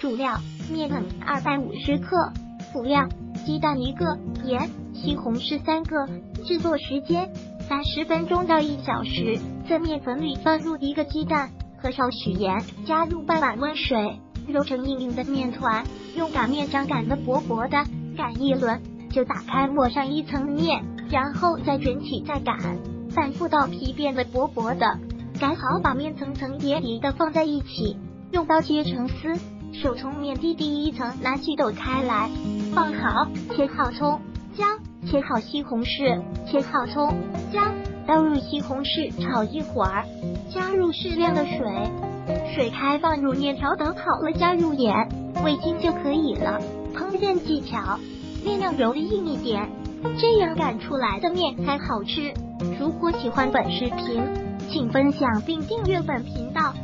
主料：面粉二百五十克，辅料：鸡蛋一个，盐、西红柿三个。制作时间：三十分钟到一小时。在面粉里放入一个鸡蛋和少许盐，加入半碗温水，揉成硬硬的面团。用擀面杖擀的薄薄的，擀一轮就打开，抹上一层面，然后再卷起再擀，反复到皮变得薄薄的。擀好，把面层层叠叠的放在一起，用刀切成丝，手从面的第一层拿起抖开来，放好，切好葱姜，切好西红柿，切好葱姜，倒入西红柿炒一会儿，加入适量的水，水开放入面条等好了，加入盐、味精就可以了。烹饪技巧：面要揉的硬一点，这样擀出来的面才好吃。如果喜欢本视频，请分享并订阅本频道。